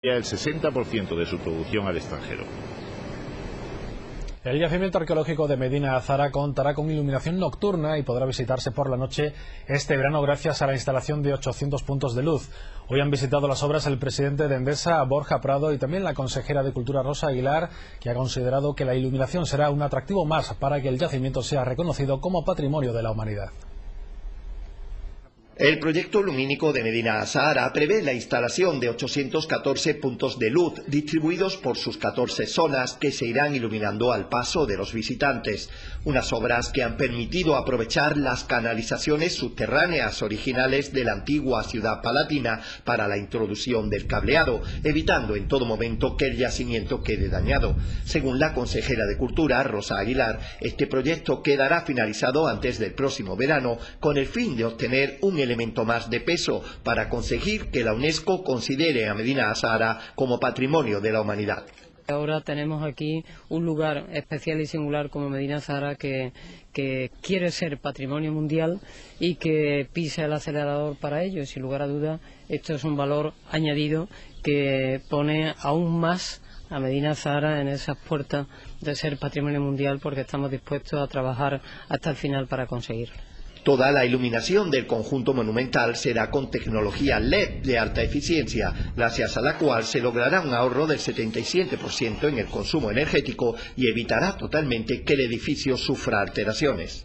el 60% de su producción al extranjero. El yacimiento arqueológico de Medina Azara contará con iluminación nocturna y podrá visitarse por la noche este verano gracias a la instalación de 800 puntos de luz. Hoy han visitado las obras el presidente de Endesa, Borja Prado, y también la consejera de Cultura, Rosa Aguilar, que ha considerado que la iluminación será un atractivo más para que el yacimiento sea reconocido como patrimonio de la humanidad. El proyecto lumínico de Medina Sahara prevé la instalación de 814 puntos de luz distribuidos por sus 14 zonas que se irán iluminando al paso de los visitantes. Unas obras que han permitido aprovechar las canalizaciones subterráneas originales de la antigua ciudad palatina para la introducción del cableado, evitando en todo momento que el yacimiento quede dañado. Según la consejera de Cultura, Rosa Aguilar, este proyecto quedará finalizado antes del próximo verano con el fin de obtener un elemento más de peso para conseguir que la UNESCO considere a Medina Azara como patrimonio de la humanidad. Ahora tenemos aquí un lugar especial y singular como Medina Zara que, que, quiere ser patrimonio mundial y que pisa el acelerador para ello. Sin lugar a duda, esto es un valor añadido que pone aún más a Medina Zara en esas puertas de ser patrimonio mundial porque estamos dispuestos a trabajar hasta el final para conseguirlo. Toda la iluminación del conjunto monumental será con tecnología LED de alta eficiencia, gracias a la cual se logrará un ahorro del 77% en el consumo energético y evitará totalmente que el edificio sufra alteraciones.